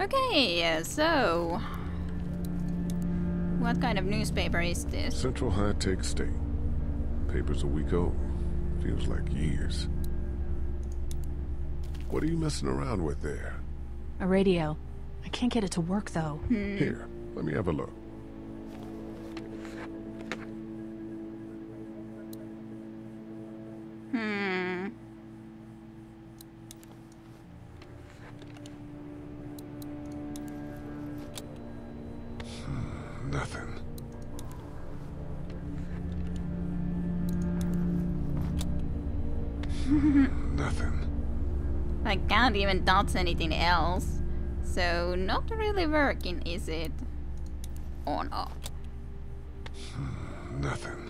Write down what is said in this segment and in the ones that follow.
Okay, uh, so. What kind of newspaper is this? Central High Tech State. Paper's a week old. Feels like years. What are you messing around with there? A radio. I can't get it to work though. Here, let me have a look. Nothing. I can't even dot anything else. So, not really working, is it? Or not? Nothing.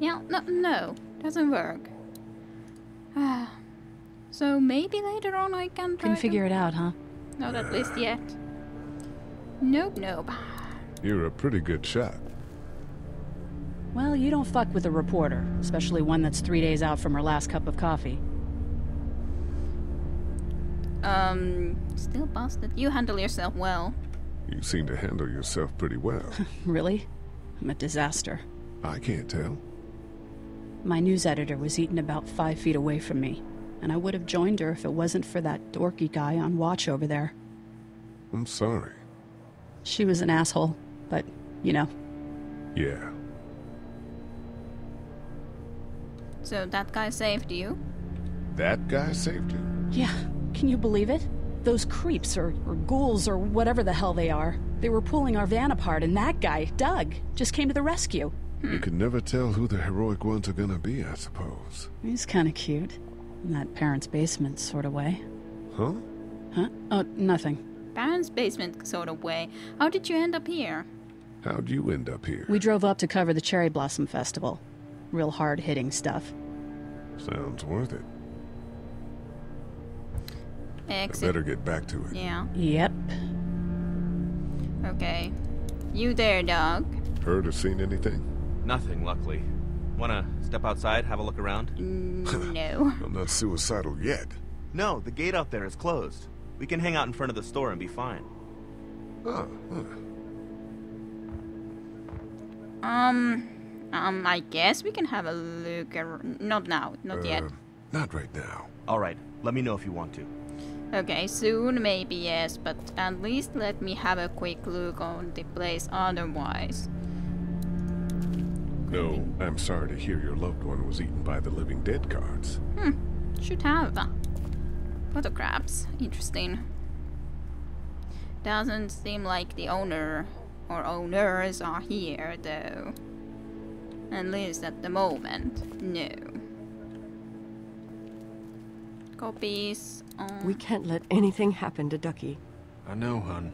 Yeah, no, no, doesn't work. Ah. so maybe later on I can try Can to- figure it out, huh? Not at least yet. Nope, nope. You're a pretty good shot. Well, you don't fuck with a reporter, especially one that's three days out from her last cup of coffee. Um, still busted. You handle yourself well. You seem to handle yourself pretty well. Really? I'm a disaster. I can't tell. My news editor was eaten about five feet away from me, and I would have joined her if it wasn't for that dorky guy on watch over there. I'm sorry. She was an asshole, but, you know, Yeah. So that guy saved you? That guy saved you? yeah, can you believe it? Those creeps, or, or ghouls, or whatever the hell they are, they were pulling our van apart, and that guy, Doug, just came to the rescue. You can never tell who the heroic ones are gonna be, I suppose. He's kind of cute. In that parents' basement sort of way. Huh? Huh? Oh, nothing. Parents' basement sort of way. How did you end up here? How'd you end up here? We drove up to cover the Cherry Blossom Festival. Real hard hitting stuff. Sounds worth it. I Exit. better get back to it. Yeah. Yep. Okay. You there, dog? Heard or seen anything? Nothing, luckily. Wanna step outside, have a look around? No. I'm not suicidal yet. No, the gate out there is closed. We can hang out in front of the store and be fine. Oh, huh. Um, um, I guess we can have a look. Ar- not now, not yet. Uh, not right now. Alright, let me know if you want to. Okay, soon maybe yes, but at least let me have a quick look on the place otherwise. No, I'm sorry to hear your loved one was eaten by the living dead cards. Hmm, should have. Photographs. Interesting. Doesn't seem like the owner or owners are here though. At least at the moment. No. Copies. Um, We can't let anything happen to Ducky. I know, hun.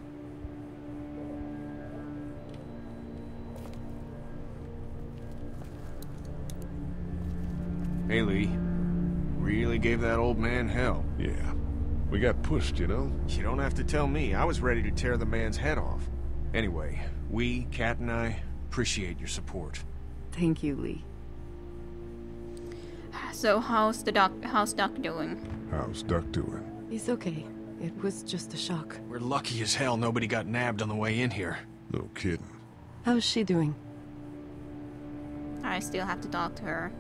Hey, Lee. Really gave that old man hell. Yeah. We got pushed, you know? You don't have to tell me. I was ready to tear the man's head off. Anyway, we, Kat and I, appreciate your support. Thank you, Lee. so how's the doc? How's Doc doing? How's Duck doing? He's okay. It was just a shock. We're lucky as hell nobody got nabbed on the way in here. No kidding. How's she doing? I still have to talk to her.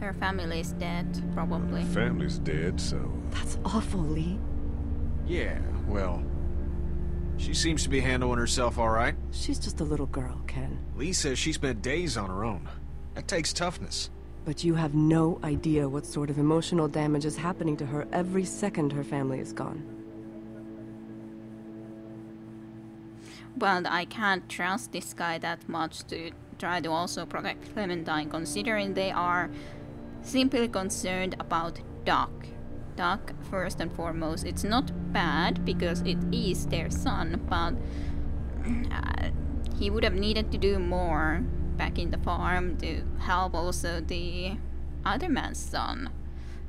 Her family is dead, probably. Her Family's dead, so. That's awful, Lee. Yeah, well... She seems to be handling herself all right. She's just a little girl, Ken. Lee says she spent days on her own. That takes toughness. But you have no idea what sort of emotional damage is happening to her every second her family is gone. But I can't trust this guy that much to try to also protect Clementine, considering they are simply concerned about Doc. Doc, first and foremost, it's not bad because it is their son, but uh, he would have needed to do more back in the farm to help also the other man's son,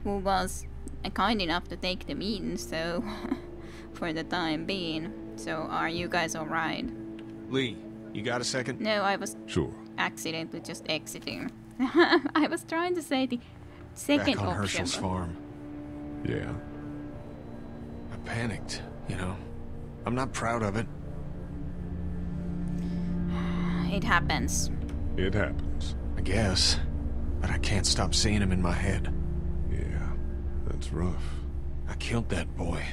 who was uh, kind enough to take them in, so for the time being. So, are you guys alright? Lee, you got a second? No, I was Sure. accidentally just exiting. I was trying to say the second Back on option. Hershel's farm. Yeah. I panicked, you know. I'm not proud of it. It happens. It happens. I guess. But I can't stop seeing him in my head. Yeah. That's rough. I killed that boy.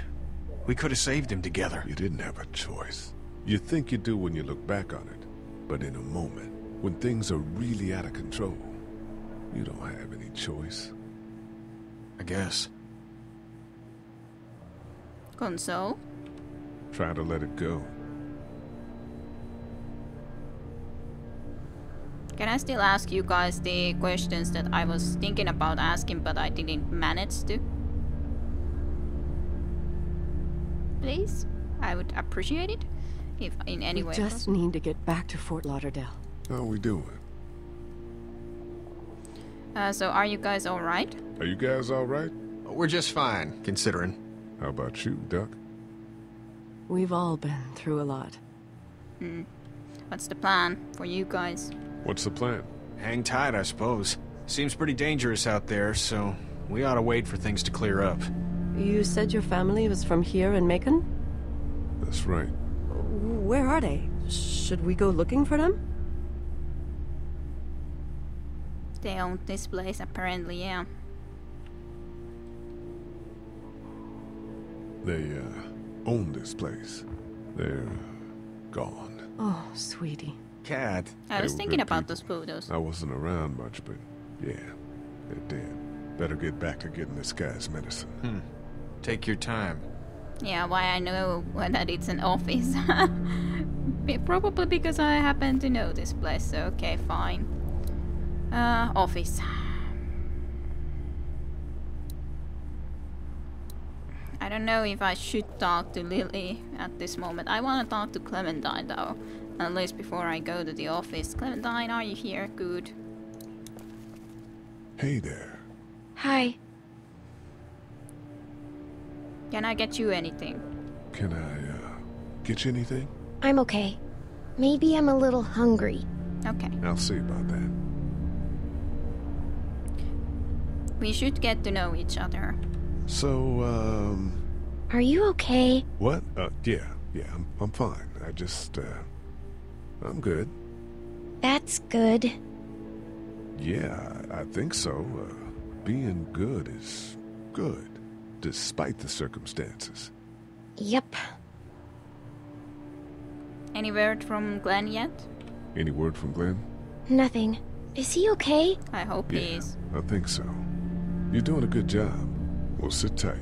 We could have saved him together. You didn't have a choice. You think you do when you look back on it. But in a moment, when things are really out of control, you don't have any choice. I guess. Console? Try to let it go. Can I still ask you guys the questions that I was thinking about asking but I didn't manage to? Please? I would appreciate it if in any we way. just possible. need to get back to Fort Lauderdale. How we doing? Uh, so are you guys alright? Are you guys all right? We're just fine, considering. How about you, Duck? We've all been through a lot. Hmm. What's the plan for you guys? What's the plan? Hang tight, I suppose. Seems pretty dangerous out there, so we ought to wait for things to clear up. You said your family was from here in Macon? That's right. Where are they? Should we go looking for them? They own this place apparently, yeah. They, uh, own this place. They're gone. Oh, sweetie. Kat, I was thinking about people. those photos. I wasn't around much, but yeah, they're dead. Better get back to getting this guy's medicine. Hmm. take your time. Yeah, why I know that it's an office. Probably because I happen to know this place, so okay, fine. Uh, office. I don't know if I should talk to Lilly at this moment. I want to talk to Clementine though, at least before I go to the office. Clementine, are you here? Good. Hey there. Hi. Can I get you anything? Can I, uh, get you anything? I'm okay. Maybe I'm a little hungry. Okay. I'll see about that. We should get to know each other. So, um, Are you okay? what? Uh, yeah, yeah, I'm, I'm fine. I just, uh, I'm good. That's good. Yeah, I think so. Uh, being good is good, despite the circumstances. Yep. Any word from Glenn yet? Any word from Glenn? Nothing. Is he okay? I hope he is. I think so. You're doing a good job. Well, sit tight.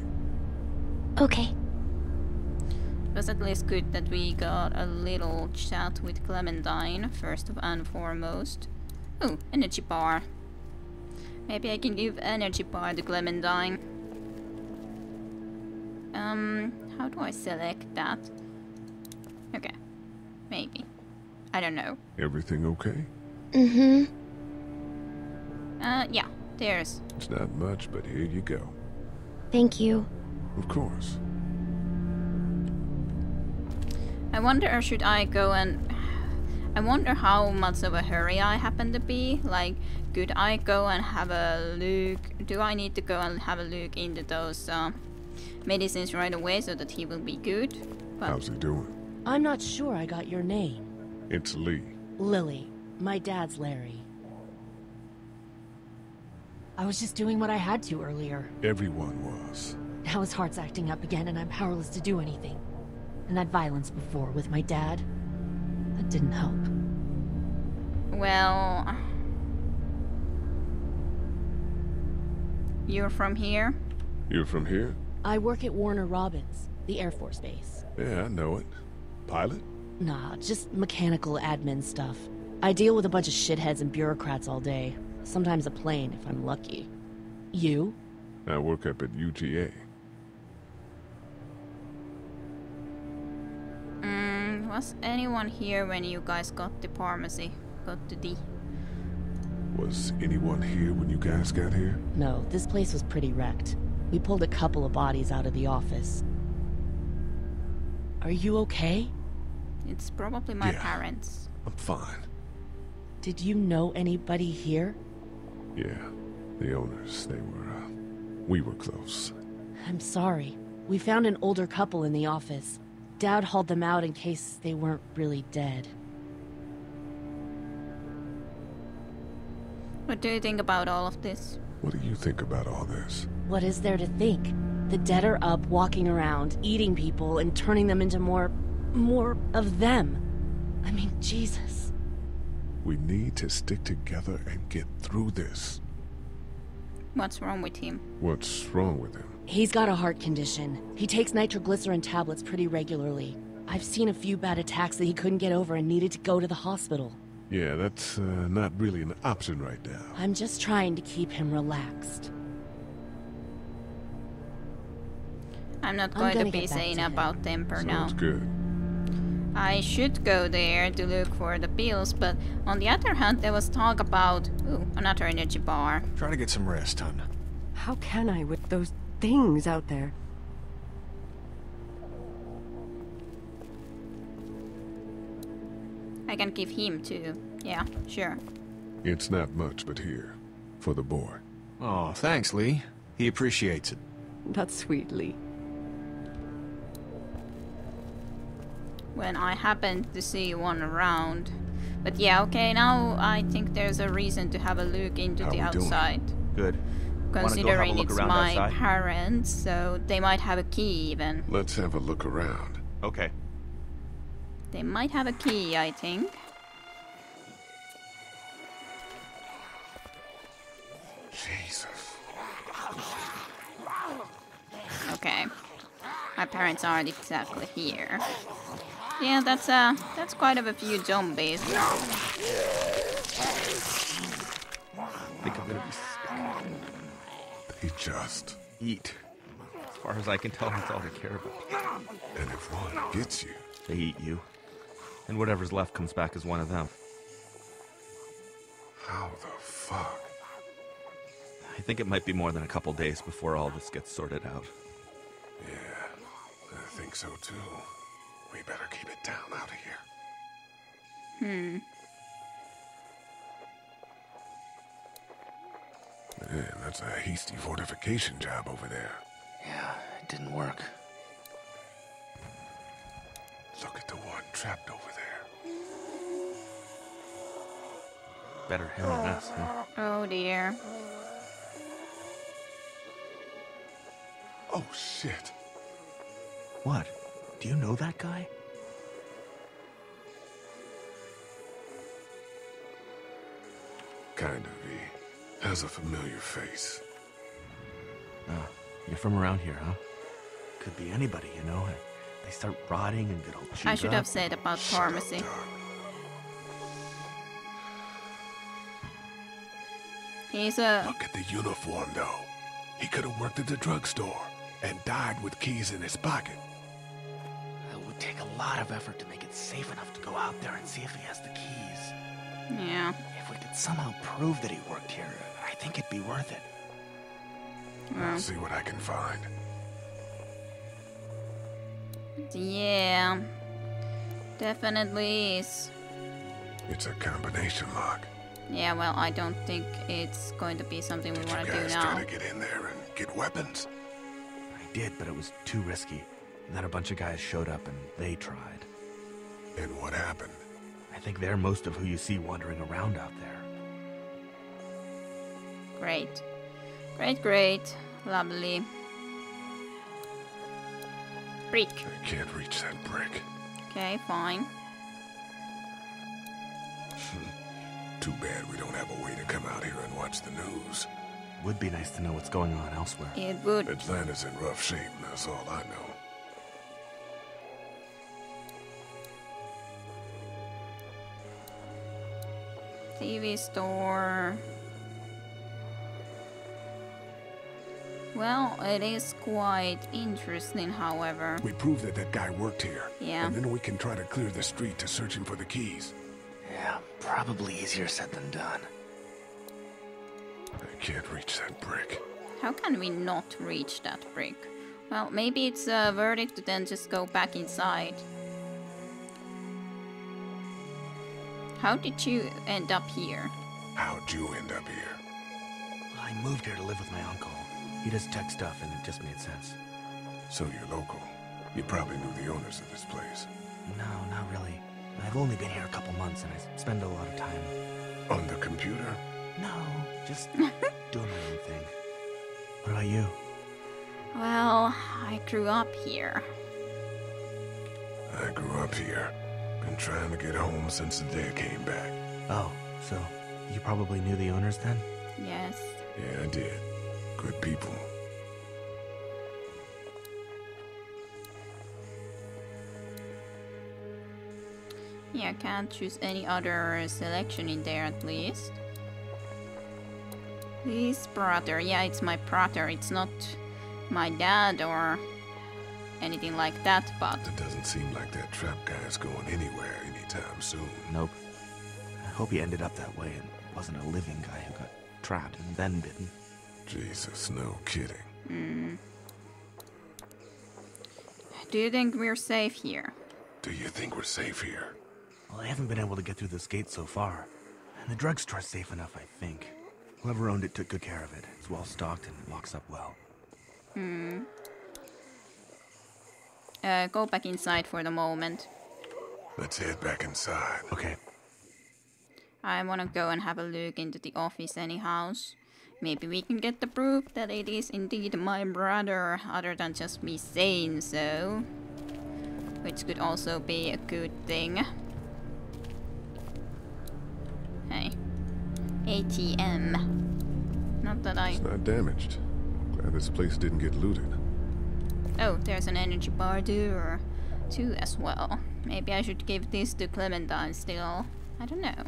Okay. It was at least good that we got a little chat with Clementine, first and foremost. Oh, energy bar. Maybe I can give energy bar to Clementine. Um, how do I select that? Okay. Maybe. I don't know. Everything okay? Mm-hmm. Uh, yeah. There's. It's not much, but here you go. Thank you. Of course. I wonder should I go and I wonder how much of a hurry I happen to be. Like, could I go and have a look? Do I need to go and have a look into those uh, medicines right away so that he will be good? But How's he doing? I'm not sure I got your name. It's Lee. Lilly. My dad's Larry. I was just doing what I had to earlier. Everyone was. Now his heart's acting up again and I'm powerless to do anything. And that violence before with my dad, that didn't help. well, you're from here. You're from here? I work at Warner Robins, the Air Force Base. Yeah, I know it. Pilot? Nah, just mechanical admin stuff. I deal with a bunch of shitheads and bureaucrats all day. Sometimes a plane, if I'm lucky. You? I work up at UGA. Mm, was anyone here when you guys got the pharmacy? Got to D? Was anyone here when you guys got here? No, this place was pretty wrecked. We pulled a couple of bodies out of the office. Are you okay? It's probably my Yeah. parents. I'm fine. Did you know anybody here? Yeah, the owners, they were, uh, we were close. I'm sorry. We found an older couple in the office. Dad hauled them out in case they weren't really dead. What do you think about all of this? What do you think about all this? What is there to think? The dead are up, walking around, eating people, and turning them into more. more of them. I mean, Jesus. We need to stick together and get through this. What's wrong with him? What's wrong with him? He's got a heart condition. He takes nitroglycerin tablets pretty regularly. I've seen a few bad attacks that he couldn't get over and needed to go to the hospital. Yeah, that's uh, not really an option right now. I'm just trying to keep him relaxed. I'm not I'm going to be saying to him. about temper now. Sounds good. I should go there to look for the pills, but on the other hand, there was talk about ooh, another energy bar. Try to get some rest, hun. How can I with those things out there? I can give him too. Yeah, sure. It's not much, but here. For the boy. Oh, thanks, Lee. He appreciates it. That's sweet, Lee. When I happened to see one around. But yeah, okay, now I think there's a reason to have a look into How the we doing? outside. Good. Wanna go Considering it's my outside? parents, so they might have a key even. Let's have a look around. Okay. They might have a key, I think. Jesus. Okay. My parents aren't exactly here. Yeah, that's uh that's quite of a few zombies. I think I'm gonna be sick. They just. Eat. As far as I can tell, that's all they care about. And if one gets you, They eat you. And whatever's left comes back as one of them. how the fuck? I think it might be more than a couple days before all this gets sorted out. Yeah, I think so too. We better keep it down out of here. Hmm. Man, that's a hasty fortification job over there. Yeah, it didn't work. Look at the one trapped over there. Better him than us, huh? Oh dear. Oh shit. What? Do you know that guy? Kind of. He has a familiar face. Oh, you're from around here, huh? Could be anybody, you know? They start rotting and get all chewed I should up. have said about Shut pharmacy. Doc. He's a Look at the uniform, though. He could have worked at the drugstore and died with keys in his pocket. Lot of effort to make it safe enough to go out there and see if he has the keys. yeah. If we could somehow prove that he worked here, I think it'd be worth it. Well, I'll see what I can find. yeah. Definitely is. It's a combination lock. Yeah, well, I don't think it's going to be something we want to do now. Did you guys now. try to get in there and get weapons? I did, but it was too risky. And then a bunch of guys showed up and they tried. And what happened? I think they're most of who you see wandering around out there. Great. Great, great. Lovely. Brick. I can't reach that brick. Okay, fine. Too bad we don't have a way to come out here and watch the news. Would be nice to know what's going on elsewhere. It would. Atlanta's in rough shape, that's all I know. TV store. Well, it is quite interesting, however. We prove that that guy worked here. Yeah. And then we can try to clear the street to search him for the keys. Yeah, probably easier said than done. I can't reach that brick. How can we not reach that brick? Well, maybe it's a verdict to then just go back inside. How did you end up here? How'd you end up here? I moved here to live with my uncle. He does tech stuff, and it just made sense. So you're local. You probably knew the owners of this place. No, not really. I've only been here a couple months, and I spend a lot of time. On the computer? No, just doing my own thing. What about you? Well, I grew up here. I grew up here. Been trying to get home since the day I came back. Oh, so you probably knew the owners then? Yes. Yeah, I did. Good people. Yeah, I can't choose any other selection in there at least. This brother. Yeah, it's my brother. It's not my dad or anything like that, but It doesn't seem like that trap guy's going anywhere anytime soon. Nope. I hope he ended up that way and wasn't a living guy who got trapped and then bitten. Jesus, no kidding. Hmm. Do you think we're safe here? Do you think we're safe here? Well, I haven't been able to get through this gate so far. And the drugstore's safe enough, I think. Whoever owned it took good care of it. It's well stocked and locks up well. Hmm. Uh, go back inside for the moment. Let's head back inside. Okay. I wanna go and have a look into the office anyhow. Maybe we can get the proof that it is indeed my brother, other than just me saying so. Which could also be a good thing. Hey. ATM. Not that I... It's not damaged. Glad this place didn't get looted. Oh, there's an energy bar door too as well. Maybe I should give this to Clementine still. I don't know.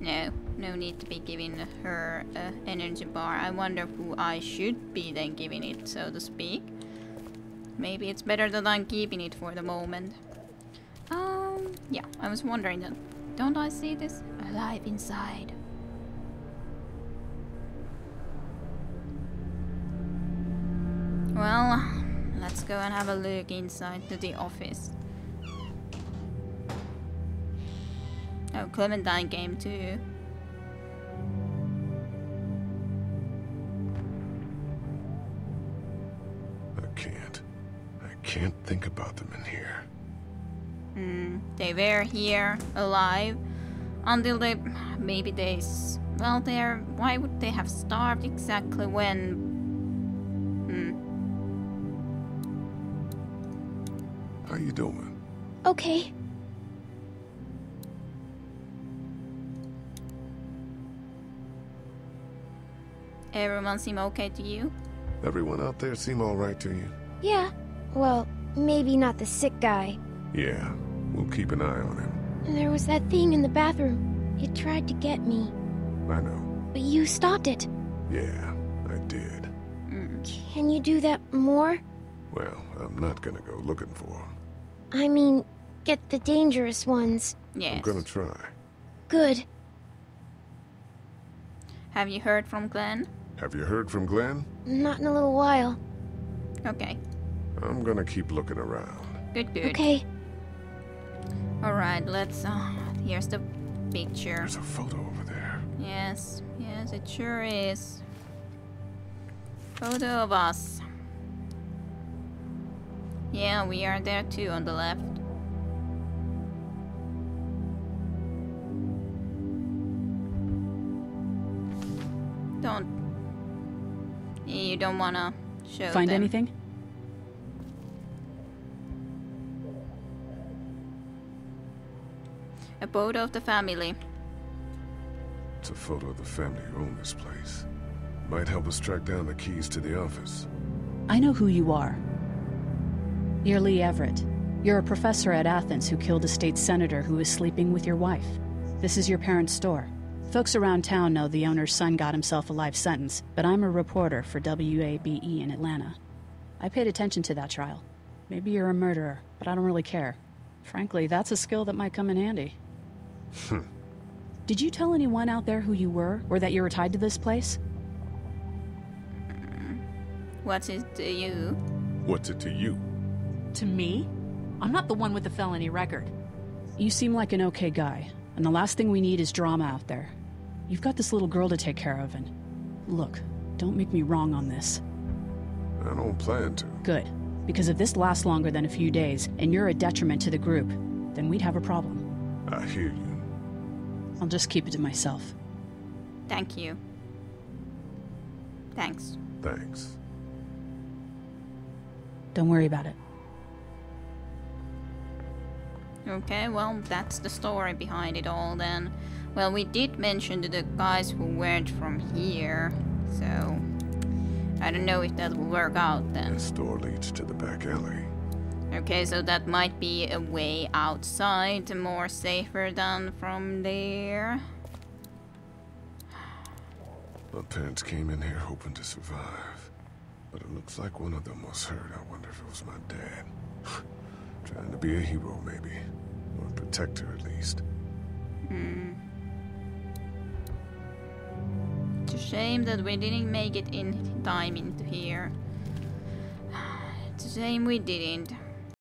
No, no need to be giving her an energy bar. I wonder who I should be then giving it, so to speak. Maybe it's better that I'm keeping it for the moment. Um, yeah, I was wondering that. Don't I see this alive inside? Well, go and have a look inside to the office. Oh, Clementine came too. I can't. I can't think about them in here. Hmm, they were here, alive, until they, maybe they, well, they're, why would they have starved exactly when, How you doing? Okay. everyone seem okay to you? Everyone out there seem alright to you? Yeah. Well, maybe not the sick guy. Yeah, we'll keep an eye on him. There was that thing in the bathroom. It tried to get me, I know. but you stopped it. Yeah, I did. Hmm. Can you do that more? Well, I'm not gonna go looking for him. I mean, get the dangerous ones. Yes. I'm gonna try. Good. Have you heard from Glenn? Have you heard from Glenn? Not in a little while. Okay, I'm gonna keep looking around. good, good. Okay. Alright, let's, uh, here's the picture. There's a photo over there. Yes, yes, it sure is. Photo of us. Yeah, we are there too on the left. Don't. You don't wanna show Find them. anything? A photo of the family. It's a photo of the family who own this place. Might help us track down the keys to the office. I know who you are. You're Lee Everett. You're a professor at Athens who killed a state senator who was sleeping with your wife. This is your parents' store. Folks around town know the owner's son got himself a life sentence, but I'm a reporter for WABE E in Atlanta. I paid attention to that trial. Maybe you're a murderer, but I don't really care. Frankly, that's a skill that might come in handy. Hmm. Did you tell anyone out there who you were, or that you were tied to this place? What's it to you? What's it to you? To me? I'm not the one with the felony record. You seem like an okay guy, and the last thing we need is drama out there. You've got this little girl to take care of, and Look, don't make me wrong on this. I don't plan to. Good. Because if this lasts longer than a few days, and you're a detriment to the group, then we'd have a problem. I hear you. I'll just keep it to myself. Thank you. Thanks. Thanks. Don't worry about it. Okay, well, that's the story behind it all then. Well, we did mention to the guys who weren't from here, so I don't know if that will work out then. This door leads to the back alley. Okay, so that might be a way outside, more safer than from there. My parents came in here hoping to survive. But it looks like one of them was hurt. I wonder if it was my dad. Trying to be a hero, maybe. Or a protector, at least. Hmm. It's a shame that we didn't make it in time into here. It's a shame we didn't.